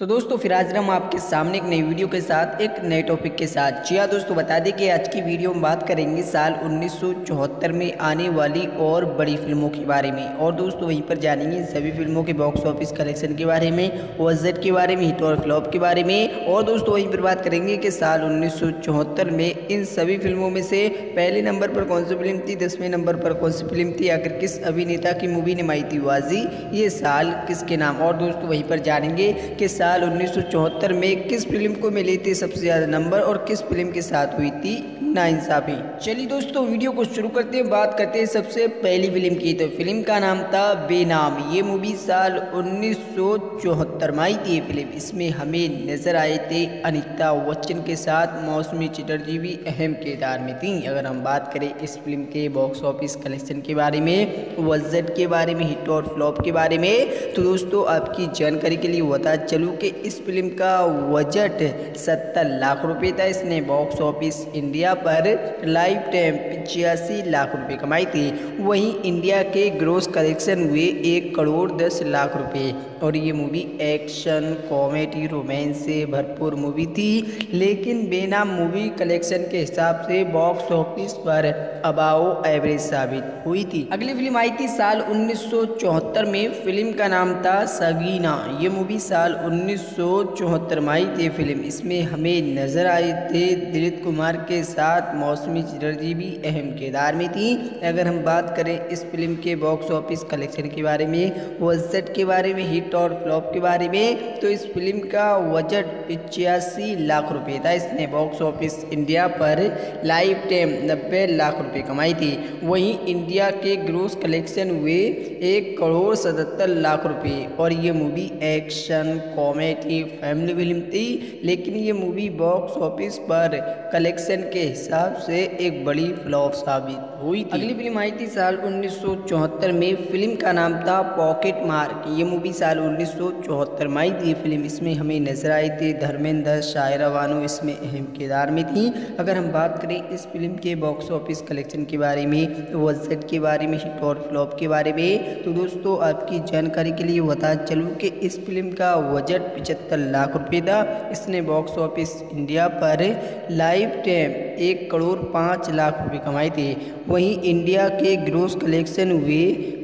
तो दोस्तों, फिर आज हम आपके सामने एक नई वीडियो के साथ, एक नए टॉपिक के साथ। जी हाँ दोस्तों, बता दें कि आज की वीडियो में बात करेंगे साल 1974 में आने वाली और बड़ी फ़िल्मों के बारे में। और दोस्तों, वहीं पर जानेंगे सभी फ़िल्मों के बॉक्स ऑफ़िस कलेक्शन के बारे में वजट के बारे में हिट और फ्लॉप के बारे में। और दोस्तों, वहीं पर बात करेंगे कि साल उन्नीस सौ चौहत्तर में इन सभी फ़िल्मों में से पहले नंबर पर कौन सी फ़िल्म थी, दसवें नंबर पर कौन सी फ़िल्म थी, आखिर किस अभिनेता की मूवी ने माई थी वाजी ये साल किसके नाम। और दोस्तों, वहीं पर जानेंगे कि साल साल उन्नीस सौ चौहत्तर में किस फ़िल्म को मिली थी सबसे ज़्यादा नंबर और किस फ़िल्म के साथ हुई थी? नाइंसाफ़ी चलिए दोस्तों, वीडियो को शुरू करते हैं, बात करते हैं सबसे पहली फ़िल्म की। तो फ़िल्म का नाम था बेनाम। ये मूवी साल उन्नीस में आई थी फ़िल्म। इसमें हमें नज़र आए थे अनिता बच्चन के साथ, मौसमी चटर्जी भी अहम किरदार में थी। अगर हम बात करें इस फ़िल्म के बॉक्स ऑफ़िस कलेक्शन के बारे में वजट के बारे में हिट और फ्लॉप के बारे में तो दोस्तों, आपकी जानकारी के लिए बता चलूँ कि इस फ़िल्म का बजट सत्तर लाख रुपये था। इसने बॉक्स ऑफ़िस इंडिया पर लाइफ टाइम पिचासी लाख रुपए कमाई थी। वहीं इंडिया के ग्रोस कलेक्शन हुए एक करोड़ दस लाख रुपए। और ये मूवी एक्शन कॉमेडी रोमांस से भरपूर मूवी थी। लेकिन बेनाम मूवी कलेक्शन के हिसाब से बॉक्स ऑफ़िस पर अबाओ एवरेज साबित हुई थी। अगली फ़िल्म आई थी साल उन्नीस सौ चौहत्तर में। फ़िल्म का नाम था सगीना। ये मूवी साल उन्नीस में आई थी फ़िल्म इसमें हमें नज़र आए थे दिलीप कुमार के साथ। मौसमी चटर्जी भी अहम किरदार में थी। अगर हम बात करें इस फ़िल्म के बॉक्स ऑफ़िस कलेक्शन के बारे में वजट के बारे में, हिट और फ्लॉप के बारे में तो इस फ़िल्म का बजट पिचासी लाख रुपए था। इसने बॉक्स ऑफ़िस इंडिया पर लाइफ टाइम नब्बे लाख रुपए कमाई थी। वहीं इंडिया के ग्रोस कलेक्शन हुए एक करोड़ सतहत्तर लाख रुपये और ये movie action, comedy, family film थी, लेकिन ये मूवी बॉक्स ऑफ़िस पर कलेक्शन के हिसाब से एक बड़ी फ्लॉप साबित हुई थी। अगली फ़िल्म आई थी साल उन्नीस सौ चौहत्तर में। फ़िल्म का नाम था पॉकेट मार्क। ये मूवी साल उन्नीस में आई थी। फ़िल्म इसमें हमें नज़र आई थी। धर्मेंद्र शायरा बानो इसमें अहम किरदार में थी। अगर हम बात करें इस फ़िल्म के बॉक्स ऑफ़िस कलेक्शन के बारे में वजट के बारे में हिट और फ्लॉप के बारे में तो दोस्तों, आपकी जानकारी के लिए बता चलूँ कि इस फ़िल्म का बजट पचहत्तर लाख रुपये था। इसने बॉक्स ऑफ़िस इंडिया पर लाइफ टाइम एक करोड़ पाँच लाख रुपए कमाए थे। वहीं इंडिया के ग्रोस कलेक्शन हुए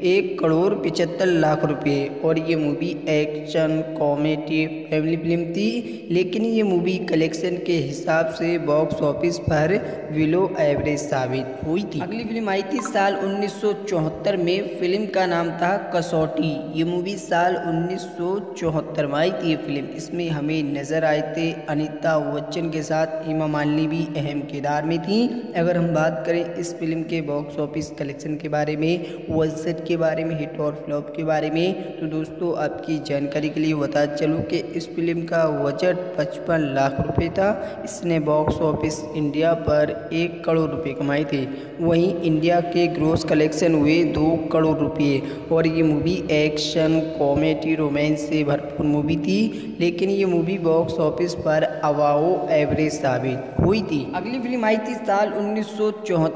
एक करोड़ पिचहत्तर लाख रुपए। और ये movie action comedy family film थी। लेकिन ये मूवी कलेक्शन के हिसाब से बॉक्स ऑफ़िस पर बिलो एवरेज साबित हुई थी। अगली फ़िल्म आई थी साल उन्नीस सौ चौहत्तर में। फ़िल्म का नाम था कसौटी। ये मूवी साल उन्नीस में आई थी फ़िल्म इसमें हमें नज़र आए थे अनिता बच्चन के साथ, हेमा मालिनी भी अहम किरदार में थी। अगर हम बात करें इस फ़िल्म के बॉक्स ऑफ़िस कलेक्शन के बारे में वजट के बारे में हिट और फ्लॉप के बारे में तो दोस्तों, आपकी जानकारी के लिए बता चलूँ कि इस फ़िल्म का बजट पचपन लाख रुपए था। इसने बॉक्स ऑफ़िस इंडिया पर एक करोड़ रुपए कमाए थे। वहीं इंडिया के ग्रोस कलेक्शन हुए दो करोड़ रुपए। और ये मूवी एक्शन कॉमेडी रोमांस से भरपूर मूवी थी। लेकिन ये मूवी बॉक्स ऑफ़िस पर अवाओ एवरेज साबित हुई थी। अगली फ़िल्म थी साल उन्नीस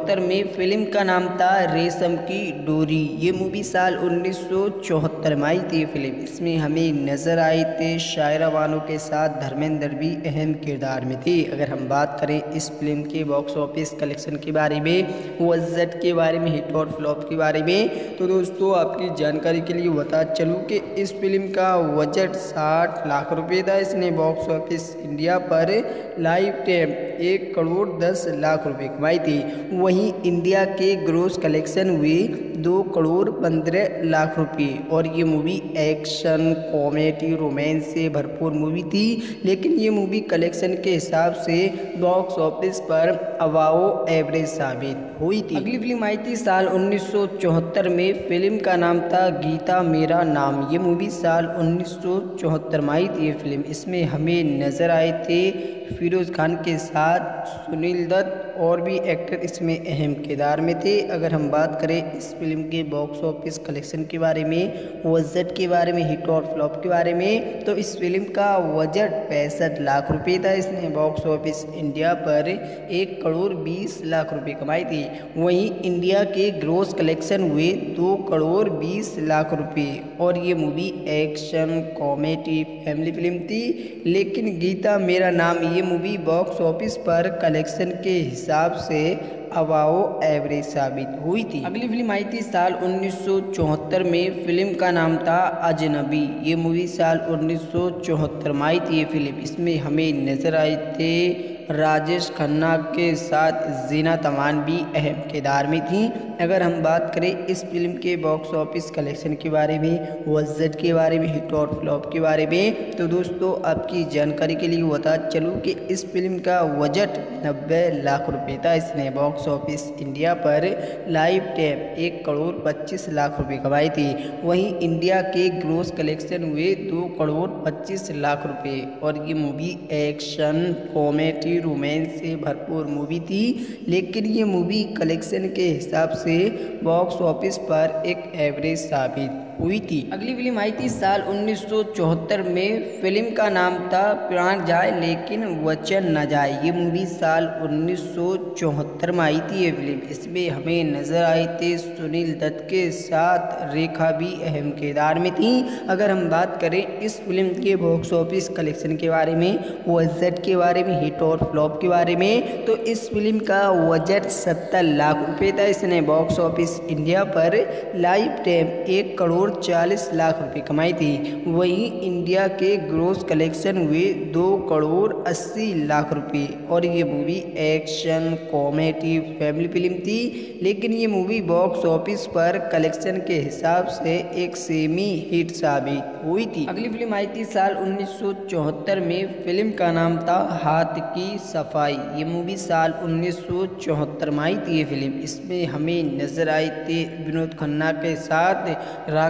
में फ़िल्म का नाम था रेशम की डोरी। ये मूवी साल उन्नीस सौ चौहत्तर में आई थी फ़िल्म। इसमें हमें नज़र आए थे शायरा बानो के साथ, धर्मेंद्र भी अहम किरदार में थे। अगर हम बात करें इस फ़िल्म के बॉक्स ऑफ़िस कलेक्शन के बारे में वजट के बारे में, हिट और फ्लॉप के बारे में तो दोस्तों, आपकी जानकारी के लिए बता चलूँ कि इस फ़िल्म का बजट साठ लाख रुपये था। इसने बॉक्स ऑफ़िस इंडिया पर लाइव टाइम एक करोड़ दस लाख रुपए कमाई थी। वहीं इंडिया के ग्रोस कलेक्शन हुए दो करोड़ पंद्रह लाख रुपए। और ये मूवी एक्शन कॉमेडी रोमांस से भरपूर मूवी थी। लेकिन ये मूवी कलेक्शन के हिसाब से बॉक्स ऑफ़िस पर अवाओ एवरेज साबित हुई थी। अगली फ़िल्म आई थी साल उन्नीस में। फ़िल्म का नाम था गीता मेरा नाम। ये मूवी साल उन्नीस सौ चौहत्तर में आई थी फ़िल्म इसमें हमें नज़र आए थे फिरोज़ खान के साथ सुनील दत्त और भी एक्टर इसमें अहम किरदार में थे। अगर हम बात करें इस फ़िल्म के बॉक्स ऑफ़िस कलेक्शन के बारे में बजट के बारे में, हिट और फ्लॉप के बारे में तो इस फ़िल्म का बजट पैंसठ लाख रुपए था। इसने बॉक्स ऑफ़िस इंडिया पर एक करोड़ बीस लाख रुपए कमाई थी। वहीं इंडिया के ग्रोस कलेक्शन हुए दो करोड़ बीस लाख रुपए। और ये movie action, comedy, family film थी। लेकिन गीता, मेरा नाम ये मूवी बॉक्स ऑफ़िस पर कलेक्शन के हिसाब से अवाओ एवरेज साबित हुई थी। अगली फ़िल्म आई थी साल 1974 में। फ़िल्म का नाम था अजनबी। ये मूवी साल 1974 में आई थी ये फ़िल्म। इसमें हमें नज़र आए थे राजेश खन्ना के साथ जीना तमान भी अहम किरदार में थी। अगर हम बात करें इस फ़िल्म के बॉक्स ऑफ़िस कलेक्शन के बारे में वजट के बारे में हिट और फ्लॉप के बारे में तो दोस्तों, आपकी जानकारी के लिए बता चलूँ कि इस फ़िल्म का बजट नब्बे लाख रुपए था। इसने बॉक्स ऑफ़िस इंडिया पर लाइव टाइम एक करोड़ पच्चीस लाख रुपए कमाई थी। वहीं इंडिया के ग्रोस कलेक्शन हुए दो करोड़ पच्चीस लाख रुपए। और ये मूवी एक्शन कॉमेडी रोमांस से भरपूर मूवी थी। लेकिन ये मूवी कलेक्शन के हिसाब से बॉक्स ऑफ़िस पर एक एवरेज साबित हुई थी। अगली फ़िल्म आई थी साल 1974 में। फ़िल्म का नाम था प्राण जाए, लेकिन वचन न जाए। ये मूवी साल 1974 में आई थी ये फ़िल्म। इसमें हमें नज़र आए थे सुनील दत्त के साथ। रेखा भी अहम किरदार में थी। अगर हम बात करें इस फ़िल्म के बॉक्स ऑफ़िस कलेक्शन के बारे में वजट के बारे में हिट और फ्लॉप के बारे में तो इस फ़िल्म का बजट सत्तर लाख रुपए था। इसने बॉक्स ऑफ़िस इंडिया पर लाइव टाइम एक करोड़ चालीस लाख रुपए कमाई थी। वहीं इंडिया के ग्रोस कलेक्शन हुए दो करोड़ अस्सी लाख रुपए। और ये movie action comedy family film थी। लेकिन ये मूवी बॉक्स ऑफ़िस पर कलेक्शन के हिसाब से एक सेमी हिट साबित हुई थी। अगली फ़िल्म आई थी साल 1974 में। फ़िल्म का नाम था हाथ की सफ़ाई। ये मूवी साल 1974 में आई थी ये फ़िल्म इसमें हमें नज़र आई थे विनोद खन्ना के साथ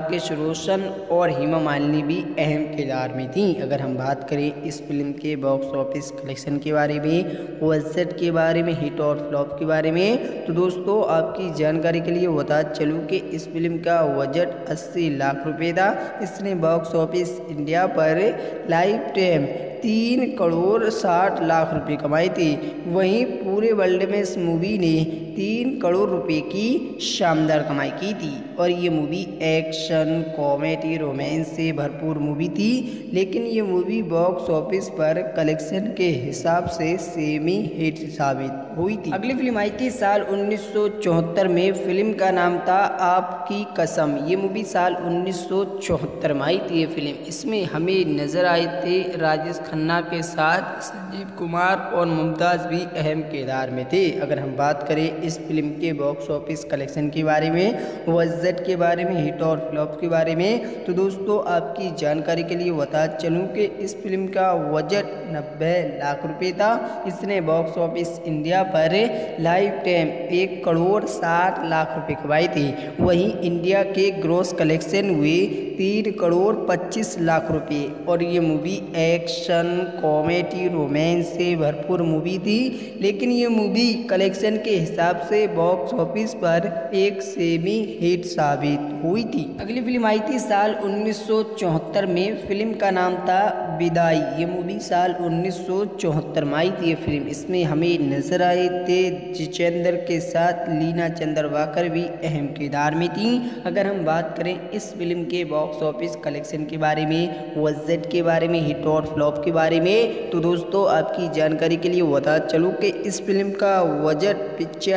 राकेश रोशन और हेमा मालिनी भी अहम किरदार में थी। अगर हम बात करें इस फ़िल्म के बॉक्स ऑफ़िस कलेक्शन के बारे में बजट के बारे में, हिट और फ्लॉप के बारे में तो दोस्तों, आपकी जानकारी के लिए बता चलूँ कि इस फ़िल्म का बजट 80 लाख रुपए था। इसने बॉक्स ऑफ़िस इंडिया पर लाइफ टाइम तीन करोड़ साठ लाख रुपए कमाई थी। वहीं पूरे वर्ल्ड में इस मूवी ने तीन करोड़ रुपए की शानदार कमाई की थी। और ये मूवी एक्शन कॉमेडी रोमांस से भरपूर मूवी थी। लेकिन ये मूवी बॉक्स ऑफ़िस पर कलेक्शन के हिसाब से सेमी हिट साबित हुई थी। अगली फ़िल्म आई थी साल 1974 में। फ़िल्म का नाम था आपकी कसम। ये मूवी साल 1974 में आई थी ये फ़िल्म इसमें हमें नज़र आए थे राजेश खन्ना के साथ संजीव कुमार और मुमताज़ भी अहम किरदार में थे। अगर हम बात करें इस फ़िल्म के बॉक्स ऑफ़िस कलेक्शन के बारे में वजट के बारे में हिट और फ्लॉप के बारे में। तो दोस्तों, आपकी जानकारी के लिए बता चलूँ कि इस फ़िल्म का बजट नब्बे लाख रुपए था। इसने बॉक्स ऑफ़िस इंडिया पर लाइफ टाइम एक करोड़ साठ लाख रुपए कमाई थी। वहीं इंडिया के ग्रोस कलेक्शन हुए तीन करोड़ पच्चीस लाख रुपए। और ये मूवी एक्शन कॉमेडी रोमांस से भरपूर मूवी थी। लेकिन ये मूवी कलेक्शन के हिसाब से बॉक्स ऑफ़िस पर एक सेमी हिट साबित हुई थी। अगली फ़िल्म आई थी साल 1974 में। फ़िल्म का नाम था विदाई। ये मूवी साल 1974 में आई थी ये फ़िल्म इसमें हमें नज़र आए थे जितेंद्र के साथ लीना चंद्रवाकर भी अहम किरदार में थी। अगर हम बात करें इस फ़िल्म के बॉक्स ऑफ़िस कलेक्शन के बारे में वजट के बारे में हिट और फ्लॉप के बारे में तो दोस्तों, आपकी जानकारी के लिए बता चलूँ कि इस फ़िल्म का बजट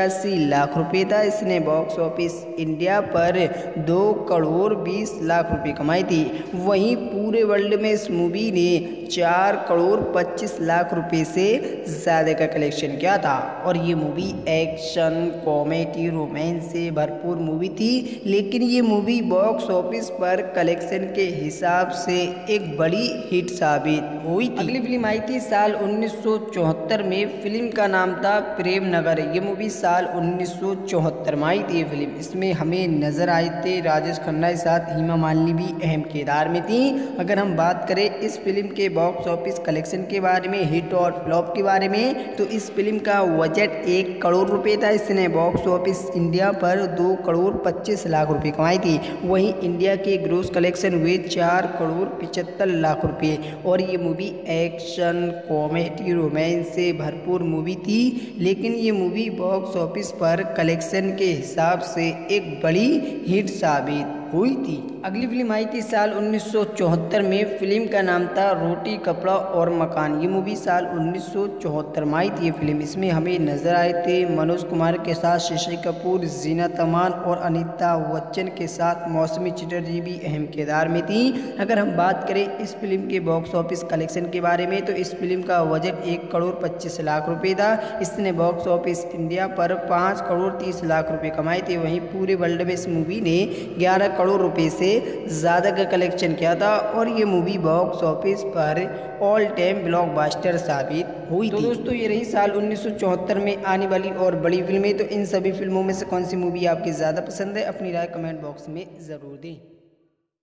पिचासी लाख रुपए था। इसने बॉक्स ऑफ़िस इंडिया पर दो करोड़ बीस लाख रुपए कमाई थी। वहीं पूरे वर्ल्ड में इस मूवी ने चार करोड़ पच्चीस लाख रुपए से ज़्यादा का कलेक्शन किया था। और ये मूवी एक्शन कॉमेडी रोमांस से भरपूर मूवी थी। लेकिन ये मूवी बॉक्स ऑफ़िस पर कलेक्शन के हिसाब से एक बड़ी हिट साबित हुई थी। अगली फ़िल्म आई थी साल 1974 में। फ़िल्म का नाम था प्रेम नगर ये मूवी साल साल उन्नीस सौ चौहत्तर में आई थी फ़िल्म इसमें हमें नज़र आए थे राजेश खन्ना के साथ हीमा मालिनी भी अहम किरदार में थी। अगर हम बात करें इस फ़िल्म के बॉक्स ऑफ़िस कलेक्शन के बारे में हिट और फ्लॉप के बारे में तो इस फ़िल्म का बजट एक करोड़ रुपए था। इसने बॉक्स ऑफ़िस इंडिया पर दो करोड़ पच्चीस लाख रुपए कमाई थी। वहीं इंडिया के ग्रोस कलेक्शन हुए चार करोड़ पिचहत्तर लाख रुपए। और ये मूवी एक्शन कॉमेडी रोमांस से भरपूर मूवी थी। लेकिन ये मूवी बॉक्स ऑफ़िस पर कलेक्शन के हिसाब से एक बड़ी हिट साबित हुई थी। अगली फ़िल्म आई थी साल 1974 में। फ़िल्म का नाम था रोटी, कपड़ा और मकान। ये मूवी साल 1974 में आई थी। ये फ़िल्म इसमें हमें नज़र आए थे। मनोज कुमार के साथ शशि कपूर, जीना तमान और अनिता बच्चन के साथ मौसमी चटर्जी भी अहम किरदार में थी। अगर हम बात करें इस फ़िल्म के बॉक्स ऑफ़िस कलेक्शन के बारे में तो इस फ़िल्म का बजट एक करोड़ पच्चीस लाख रुपये था। इसने बॉक्स ऑफ़िस इंडिया पर पाँच करोड़ तीस लाख रुपये कमाए थे। वहीं पूरे वर्ल्ड में इस मूवी ने ग्यारह रुपए से ज़्यादा का कलेक्शन किया था और ये मूवी बॉक्स ऑफ़िस पर ऑल टाइम ब्लॉकबस्टर साबित हुई तो थी। दोस्तों ये रही साल 1974 में आने वाली और बड़ी फ़िल्में तो इन सभी फ़िल्मों में से कौन सी मूवी आपकी ज़्यादा पसंद है? अपनी राय कमेंट बॉक्स में ज़रूर दें।